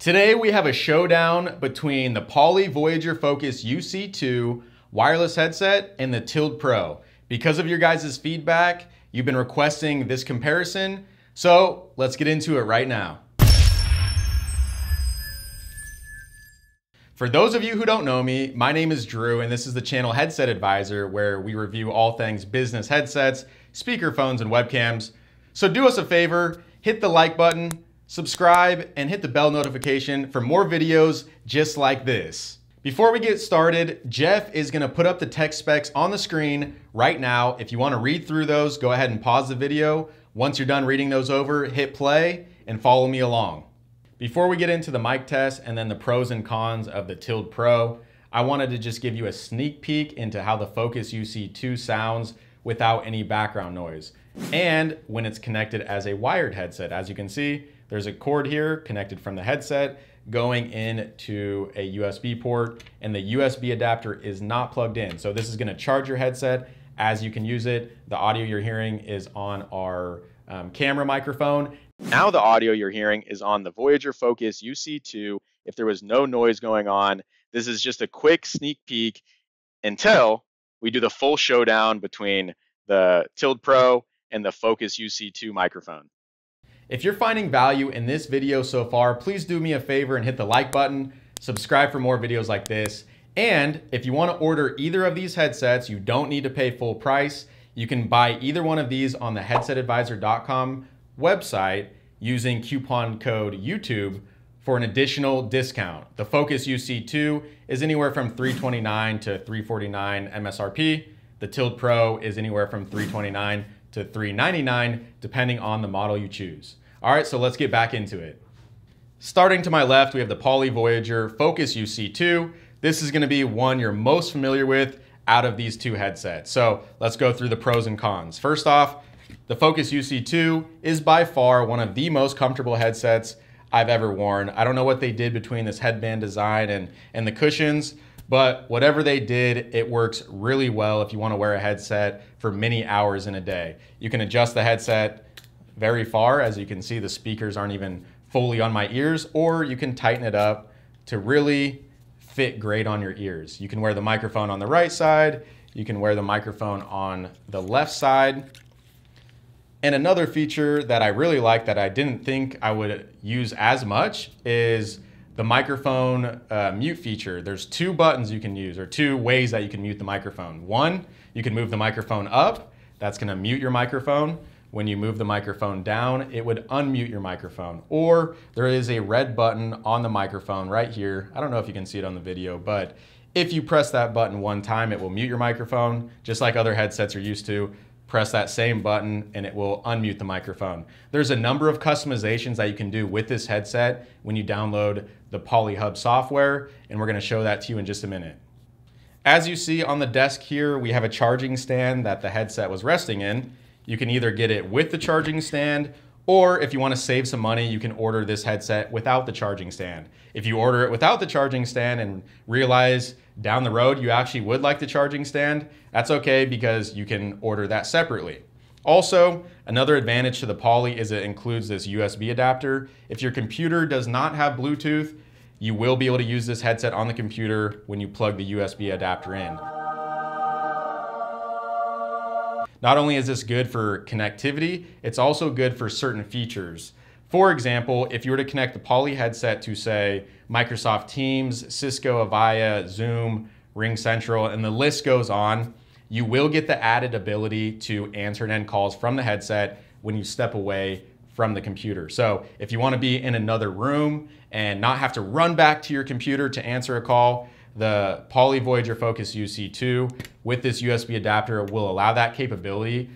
Today we have a showdown between the Poly Voyager Focus UC2 wireless headset and the Tilde Pro. Because of your guys' feedback, you've been requesting this comparison, so let's get into it right now. For those of you who don't know me, my name is Drew and this is the channel Headset Advisor where we review all things business headsets, speakerphones, and webcams. So do us a favor, hit the like button, subscribe, and hit the bell notification for more videos just like this. Before we get started, Jeff is gonna put up the tech specs on the screen right now. If you wanna read through those, go ahead and pause the video. Once you're done reading those over, hit play and follow me along. Before we get into the mic test and then the pros and cons of the Tilde Pro, I wanted to just give you a sneak peek into how the Focus UC2 sounds without any background noise and when it's connected as a wired headset. As you can see, there's a cord here connected from the headset going into a USB port and the USB adapter is not plugged in. So this is gonna charge your headset as you can use it. The audio you're hearing is on our um, camera microphone. Now the audio you're hearing is on the Voyager Focus UC2. If there was no noise going on, this is just a quick sneak peek until we do the full showdown between the Tilde Pro and the Focus UC2 microphone. If you're finding value in this video so far, please do me a favor and hit the like button, subscribe for more videos like this. And if you wanna order either of these headsets, you don't need to pay full price. You can buy either one of these on the headsetadvisor.com website using coupon code YouTube for an additional discount. The Focus UC2 is anywhere from 329 to 349 MSRP. The Tilde Pro is anywhere from 329 to 399 depending on the model you choose. All right, so let's get back into it. Starting to my left, we have the Poly Voyager Focus UC2. This is gonna be one you're most familiar with out of these two headsets. So let's go through the pros and cons. First off, the Focus UC2 is by far one of the most comfortable headsets I've ever worn. I don't know what they did between this headband design and, and the cushions, but whatever they did, it works really well if you wanna wear a headset for many hours in a day. You can adjust the headset very far. As you can see, the speakers aren't even fully on my ears, or you can tighten it up to really fit great on your ears. You can wear the microphone on the right side, you can wear the microphone on the left side. And another feature that I really like that I didn't think I would use as much is the microphone uh, mute feature. There's two buttons you can use, or two ways that you can mute the microphone. One, you can move the microphone up. That's gonna mute your microphone when you move the microphone down, it would unmute your microphone. Or there is a red button on the microphone right here. I don't know if you can see it on the video, but if you press that button one time, it will mute your microphone, just like other headsets are used to. Press that same button and it will unmute the microphone. There's a number of customizations that you can do with this headset when you download the PolyHub software, and we're gonna show that to you in just a minute. As you see on the desk here, we have a charging stand that the headset was resting in. You can either get it with the charging stand or if you want to save some money, you can order this headset without the charging stand. If you order it without the charging stand and realize down the road you actually would like the charging stand, that's okay because you can order that separately. Also, another advantage to the Poly is it includes this USB adapter. If your computer does not have Bluetooth, you will be able to use this headset on the computer when you plug the USB adapter in. Not only is this good for connectivity, it's also good for certain features. For example, if you were to connect the Poly headset to say Microsoft Teams, Cisco Avaya, Zoom, RingCentral, and the list goes on, you will get the added ability to answer and end calls from the headset when you step away from the computer. So if you want to be in another room and not have to run back to your computer to answer a call, the Poly Voyager Focus UC2 with this USB adapter will allow that capability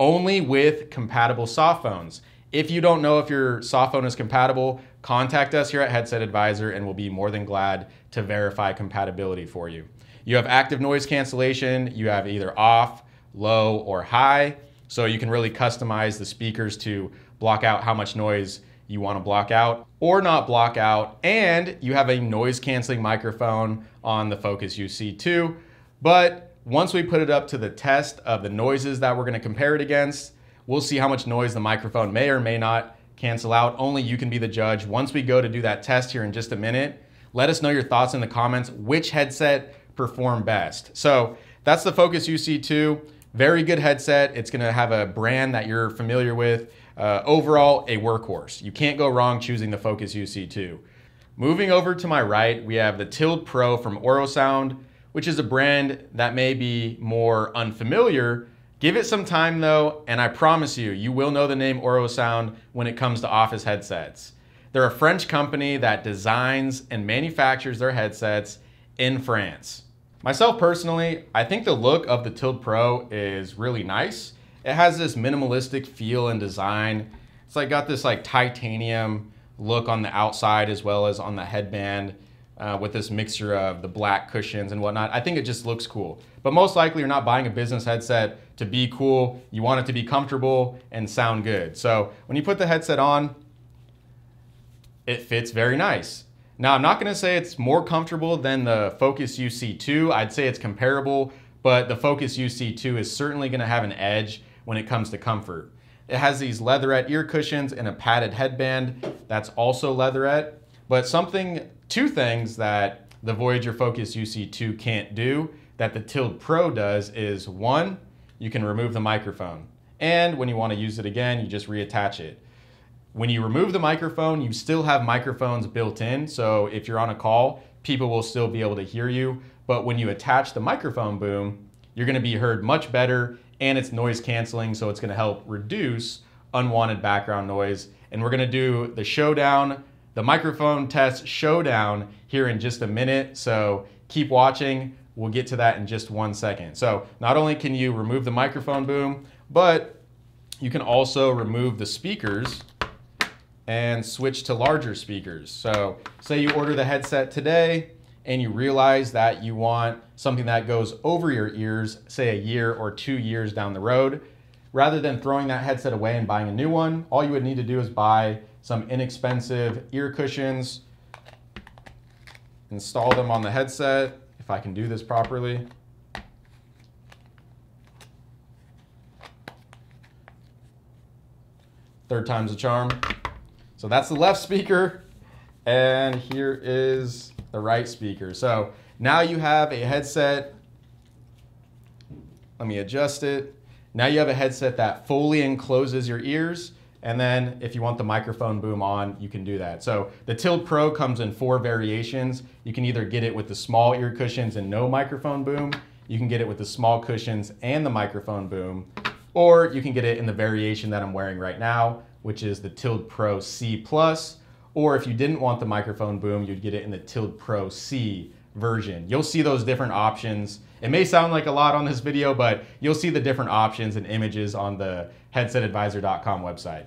only with compatible soft phones. If you don't know if your soft phone is compatible, contact us here at Headset Advisor and we'll be more than glad to verify compatibility for you. You have active noise cancellation, you have either off, low, or high, so you can really customize the speakers to block out how much noise you want to block out or not block out. And you have a noise canceling microphone on the Focus UC2. But once we put it up to the test of the noises that we're going to compare it against, we'll see how much noise the microphone may or may not cancel out. Only you can be the judge. Once we go to do that test here in just a minute, let us know your thoughts in the comments. Which headset performed best? So that's the Focus UC2. Very good headset. It's gonna have a brand that you're familiar with. Uh, overall, a workhorse. You can't go wrong choosing the Focus UC2. Moving over to my right, we have the Tilde Pro from Orosound, which is a brand that may be more unfamiliar. Give it some time though, and I promise you, you will know the name Orosound when it comes to office headsets. They're a French company that designs and manufactures their headsets in France. Myself personally, I think the look of the Tilde Pro is really nice. It has this minimalistic feel and design. It's like got this like titanium look on the outside as well as on the headband uh, with this mixture of the black cushions and whatnot. I think it just looks cool. But most likely you're not buying a business headset to be cool. You want it to be comfortable and sound good. So when you put the headset on, it fits very nice. Now, I'm not gonna say it's more comfortable than the Focus UC2. I'd say it's comparable, but the Focus UC2 is certainly gonna have an edge when it comes to comfort. It has these leatherette ear cushions and a padded headband that's also leatherette. But something, two things that the Voyager Focus UC2 can't do that the Tilde Pro does is one, you can remove the microphone. And when you wanna use it again, you just reattach it. When you remove the microphone, you still have microphones built in. So if you're on a call, people will still be able to hear you. But when you attach the microphone boom, you're gonna be heard much better and it's noise canceling. So it's gonna help reduce unwanted background noise. And we're gonna do the showdown, the microphone test showdown here in just a minute. So keep watching. We'll get to that in just one second. So not only can you remove the microphone boom, but you can also remove the speakers and switch to larger speakers. So say you order the headset today and you realize that you want something that goes over your ears, say a year or two years down the road, rather than throwing that headset away and buying a new one, all you would need to do is buy some inexpensive ear cushions, install them on the headset, if I can do this properly. Third time's a charm. So that's the left speaker, and here is the right speaker. So now you have a headset. Let me adjust it. Now you have a headset that fully encloses your ears. And then if you want the microphone boom on, you can do that. So the Tilde Pro comes in four variations. You can either get it with the small ear cushions and no microphone boom. You can get it with the small cushions and the microphone boom. Or you can get it in the variation that I'm wearing right now, which is the Tilde Pro C+. Or if you didn't want the microphone boom, you'd get it in the Tilde Pro C version. You'll see those different options. It may sound like a lot on this video, but you'll see the different options and images on the headsetadvisor.com website.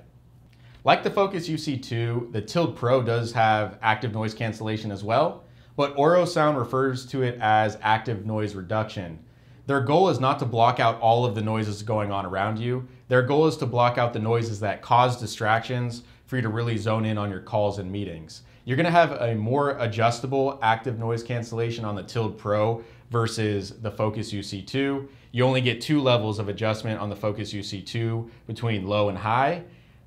Like the Focus UC2, the Tilde Pro does have active noise cancellation as well, but Oro Orosound refers to it as active noise reduction. Their goal is not to block out all of the noises going on around you. Their goal is to block out the noises that cause distractions for you to really zone in on your calls and meetings. You're gonna have a more adjustable active noise cancellation on the Tilde Pro versus the Focus UC2. You only get two levels of adjustment on the Focus UC2 between low and high.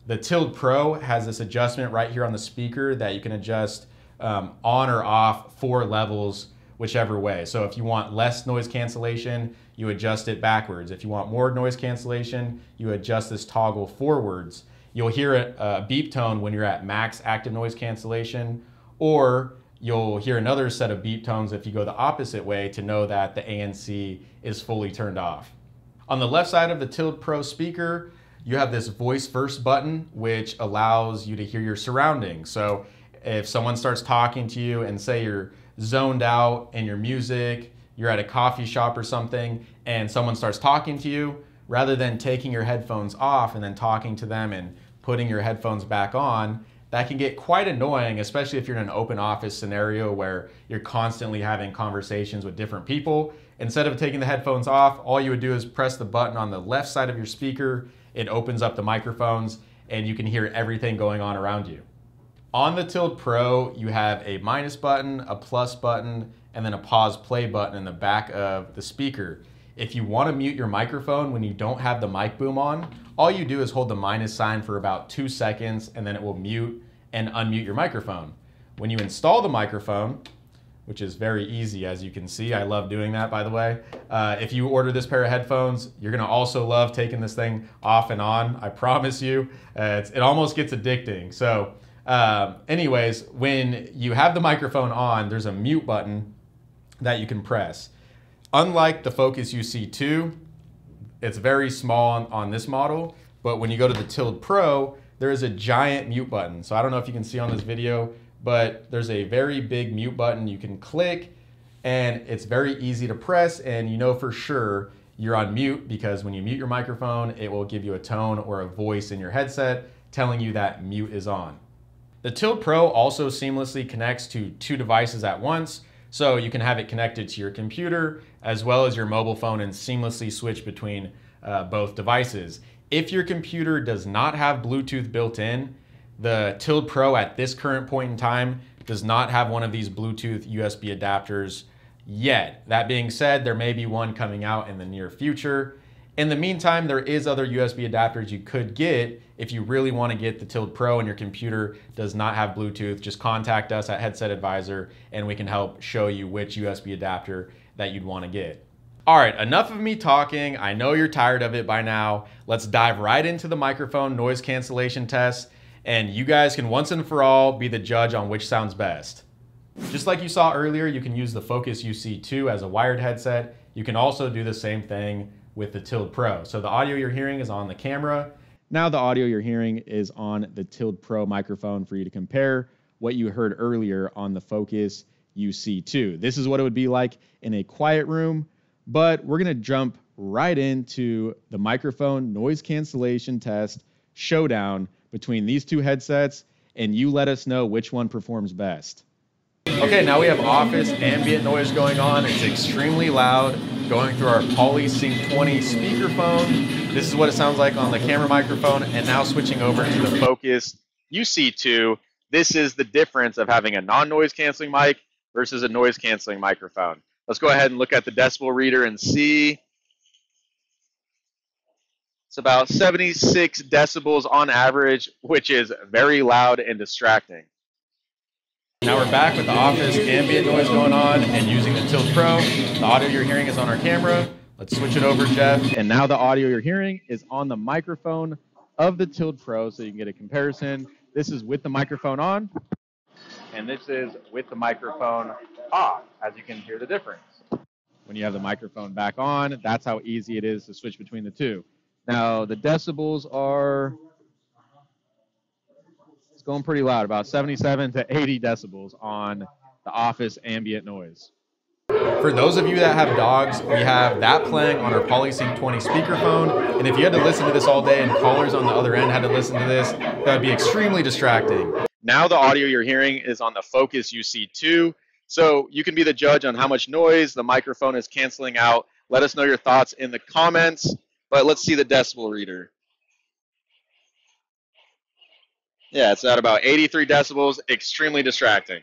The Tilde Pro has this adjustment right here on the speaker that you can adjust um, on or off four levels whichever way. So if you want less noise cancellation, you adjust it backwards. If you want more noise cancellation, you adjust this toggle forwards. You'll hear a, beep tone when you're at max active noise cancellation, or you'll hear another set of beep tones if you go the opposite way to know that the ANC is fully turned off. On the left side of the Tilde Pro speaker, you have this voice first button, which allows you to hear your surroundings. So if someone starts talking to you and say you're zoned out in your music, you're at a coffee shop or something, and someone starts talking to you, rather than taking your headphones off and then talking to them and putting your headphones back on, that can get quite annoying, especially if you're in an open office scenario where you're constantly having conversations with different people. Instead of taking the headphones off, all you would do is press the button on the left side of your speaker. It opens up the microphones and you can hear everything going on around you. On the Tilde Pro, you have a minus button, a plus button, and then a pause play button in the back of the speaker. If you want to mute your microphone when you don't have the mic boom on, all you do is hold the minus sign for about two seconds and then it will mute and unmute your microphone. When you install the microphone, which is very easy as you can see. I love doing that, by the way. Uh, if you order this pair of headphones, you're gonna also love taking this thing off and on. I promise you, uh, it almost gets addicting. So, uh, anyways, when you have the microphone on, there's a mute button that you can press. Unlike the Focus UC2, it's very small on, on this model, but when you go to the Tilde Pro, there is a giant mute button. So I don't know if you can see on this video, but there's a very big mute button you can click and it's very easy to press and you know for sure you're on mute because when you mute your microphone, it will give you a tone or a voice in your headset telling you that mute is on. The Tilde Pro also seamlessly connects to two devices at once, so you can have it connected to your computer as well as your mobile phone and seamlessly switch between uh, both devices. If your computer does not have Bluetooth built in, the Tilde Pro at this current point in time does not have one of these Bluetooth USB adapters yet. That being said, there may be one coming out in the near future. In the meantime, there is other USB adapters you could get if you really want to get the Tilde Pro and your computer does not have Bluetooth. Just contact us at Headset Advisor and we can help show you which USB adapter that you'd want to get. All right, enough of me talking. I know you're tired of it by now. Let's dive right into the microphone noise cancellation test and you guys can once and for all be the judge on which sounds best. Just like you saw earlier, you can use the Focus UC2 as a wired headset. You can also do the same thing with the Tilde Pro. So the audio you're hearing is on the camera. Now the audio you're hearing is on the Tilde Pro microphone for you to compare what you heard earlier on the Focus UC2. This is what it would be like in a quiet room, but we're gonna jump right into the microphone noise cancellation test showdown between these two headsets and you let us know which one performs best. Okay, now we have office ambient noise going on. It's extremely loud going through our Polysync 20 speakerphone. This is what it sounds like on the camera microphone. And now switching over to the Focus UC2, this is the difference of having a non-noise canceling mic versus a noise canceling microphone. Let's go ahead and look at the decibel reader and see it's about 76 decibels on average, which is very loud and distracting. Now we're back with the office ambient noise going on and using the Tilde Pro. The audio you're hearing is on our camera. Let's switch it over, Jeff. And now the audio you're hearing is on the microphone of the Tilde Pro so you can get a comparison. This is with the microphone on, and this is with the microphone off, as you can hear the difference. When you have the microphone back on, that's how easy it is to switch between the two. Now the decibels are going pretty loud, about 77 to 80 decibels on the office ambient noise. For those of you that have dogs, we have that playing on our Polysync 20 speakerphone. And if you had to listen to this all day and callers on the other end had to listen to this, that would be extremely distracting. Now the audio you're hearing is on the Focus UC2. So you can be the judge on how much noise the microphone is canceling out. Let us know your thoughts in the comments. But let's see the decibel reader. Yeah, it's at about 83 decibels, extremely distracting.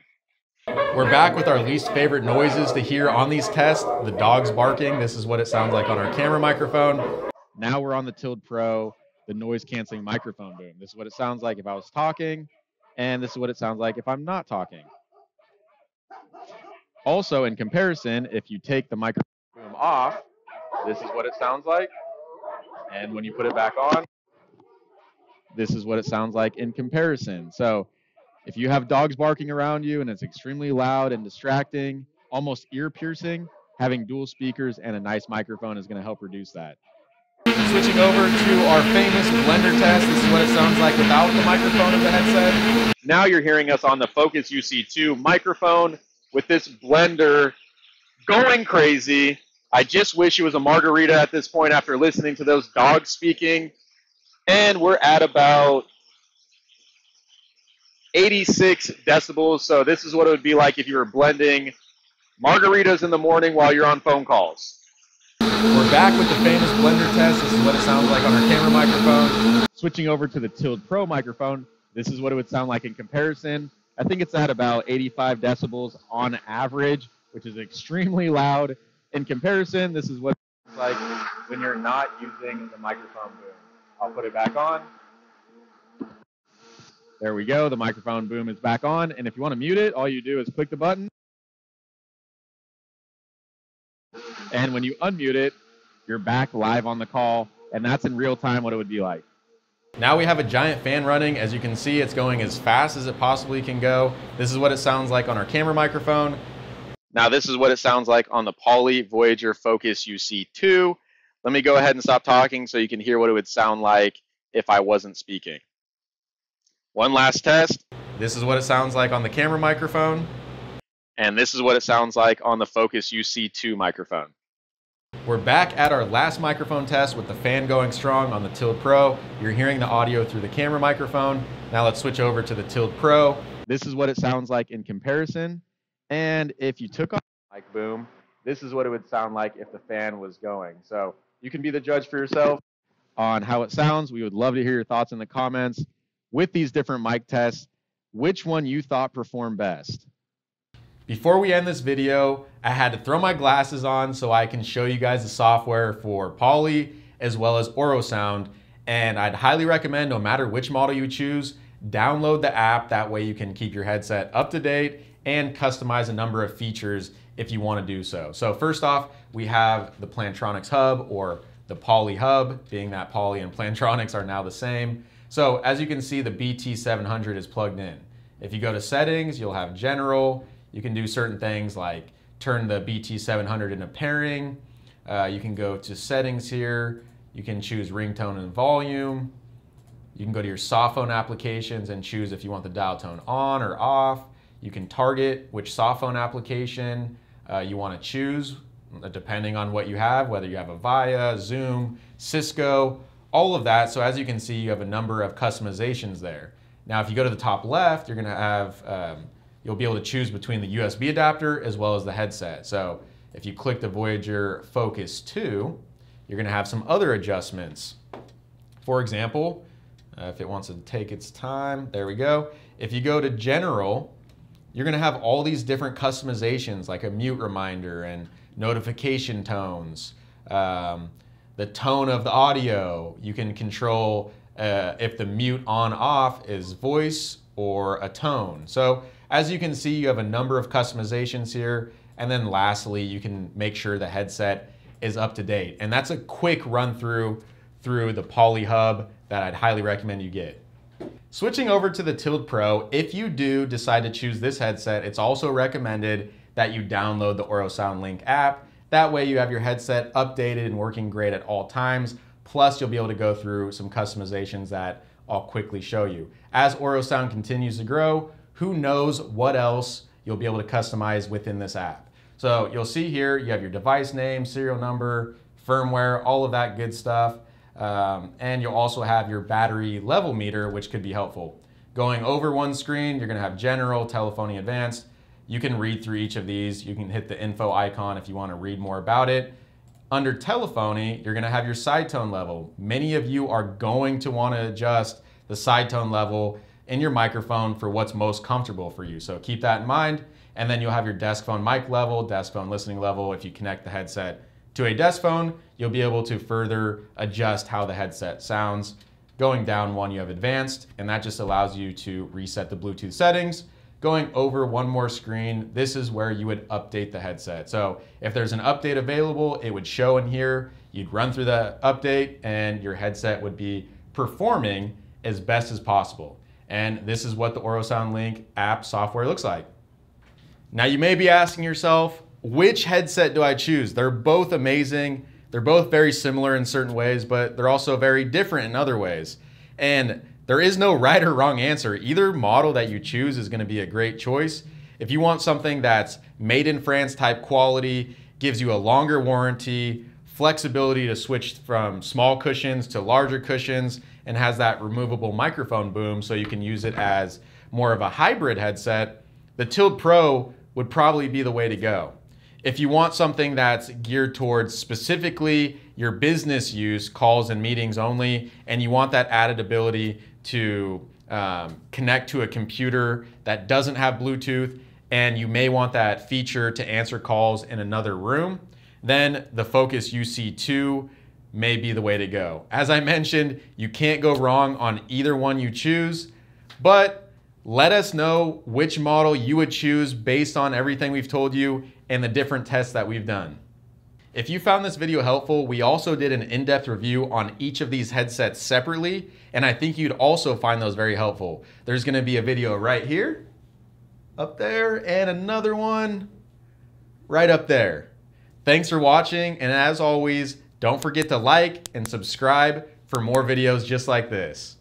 We're back with our least favorite noises to hear on these tests. The dog's barking. This is what it sounds like on our camera microphone. Now we're on the Tilde Pro, the noise canceling microphone boom. This is what it sounds like if I was talking, and this is what it sounds like if I'm not talking. Also, in comparison, if you take the microphone boom off, this is what it sounds like. And when you put it back on, this is what it sounds like in comparison. So if you have dogs barking around you and it's extremely loud and distracting, almost ear piercing, having dual speakers and a nice microphone is going to help reduce that. Switching over to our famous blender test. This is what it sounds like without the microphone of the headset. Now you're hearing us on the Focus UC2 microphone with this blender going crazy. I just wish it was a margarita at this point after listening to those dogs speaking. And we're at about 86 decibels. So this is what it would be like if you were blending margaritas in the morning while you're on phone calls. We're back with the famous blender test. This is what it sounds like on our camera microphone. Switching over to the Tilde Pro microphone, this is what it would sound like in comparison. I think it's at about 85 decibels on average, which is extremely loud in comparison, this is what like when you're not using the microphone boom. I'll put it back on. There we go. The microphone boom is back on. And if you want to mute it, all you do is click the button. And when you unmute it, you're back live on the call. And that's in real time what it would be like. Now we have a giant fan running. As you can see, it's going as fast as it possibly can go. This is what it sounds like on our camera microphone. Now this is what it sounds like on the Poly Voyager Focus UC2. Let me go ahead and stop talking so you can hear what it would sound like if I wasn't speaking. One last test. This is what it sounds like on the camera microphone. And this is what it sounds like on the Focus UC2 microphone. We're back at our last microphone test with the fan going strong on the Tilde Pro. You're hearing the audio through the camera microphone. Now let's switch over to the Tilde Pro. This is what it sounds like in comparison. And if you took off the mic boom, this is what it would sound like if the fan was going. So you can be the judge for yourself on how it sounds. We would love to hear your thoughts in the comments with these different mic tests, which one you thought performed best. Before we end this video, I had to throw my glasses on so I can show you guys the software for Poly as well as Orosound. And I'd highly recommend, no matter which model you choose, download the app. That way you can keep your headset up to date and customize a number of features if you want to do so. So first off, we have the Plantronics Hub or the Poly Hub, being that Poly and Plantronics are now the same. So as you can see, the BT700 is plugged in. If you go to settings, you'll have general, you can do certain things like turn the BT700 into pairing. Uh, you can go to settings here. You can choose ringtone and volume. You can go to your softphone applications and choose if you want the dial tone on or off. You can target which softphone application uh, you want to choose uh, depending on what you have, whether you have Avaya, Zoom, Cisco, all of that. So as you can see, you have a number of customizations there. Now, if you go to the top left, you're going to have um, you'll be able to choose between the USB adapter as well as the headset. So if you click the Voyager Focus 2, you're gonna have some other adjustments. For example, uh, if it wants to take its time, there we go. If you go to General, you're gonna have all these different customizations like a mute reminder and notification tones, um, the tone of the audio. You can control uh, if the mute on off is voice or a tone. So as you can see, you have a number of customizations here. And then lastly, you can make sure the headset is up to date. And that's a quick run through through the Poly Hub that I'd highly recommend you get. Switching over to the Tilde Pro, if you do decide to choose this headset, it's also recommended that you download the Orosound Link app. That way you have your headset updated and working great at all times. Plus you'll be able to go through some customizations that I'll quickly show you. As Orosound continues to grow, who knows what else you'll be able to customize within this app. So you'll see here, you have your device name, serial number, firmware, all of that good stuff. Um, and you'll also have your battery level meter, which could be helpful. Going over one screen, you're gonna have general, telephony advanced. You can read through each of these. You can hit the info icon if you wanna read more about it. Under telephony, you're gonna have your side tone level. Many of you are going to wanna adjust the side tone level in your microphone for what's most comfortable for you. So keep that in mind. And then you'll have your desk phone mic level, desk phone listening level. If you connect the headset to a desk phone, you'll be able to further adjust how the headset sounds. Going down one, you have advanced, and that just allows you to reset the Bluetooth settings. Going over one more screen, this is where you would update the headset. So if there's an update available, it would show in here. You'd run through the update and your headset would be performing as best as possible. And this is what the Orosound Link app software looks like. Now you may be asking yourself, which headset do I choose? They're both amazing. They're both very similar in certain ways, but they're also very different in other ways. And there is no right or wrong answer. Either model that you choose is gonna be a great choice. If you want something that's made in France type quality, gives you a longer warranty, flexibility to switch from small cushions to larger cushions, and has that removable microphone boom so you can use it as more of a hybrid headset, the Tilde Pro would probably be the way to go. If you want something that's geared towards specifically your business use, calls and meetings only, and you want that added ability to um, connect to a computer that doesn't have Bluetooth, and you may want that feature to answer calls in another room, then the Focus UC2 may be the way to go. As I mentioned, you can't go wrong on either one you choose, but let us know which model you would choose based on everything we've told you and the different tests that we've done. If you found this video helpful, we also did an in-depth review on each of these headsets separately, and I think you'd also find those very helpful. There's gonna be a video right here, up there, and another one right up there. Thanks for watching, and as always, don't forget to like and subscribe for more videos just like this.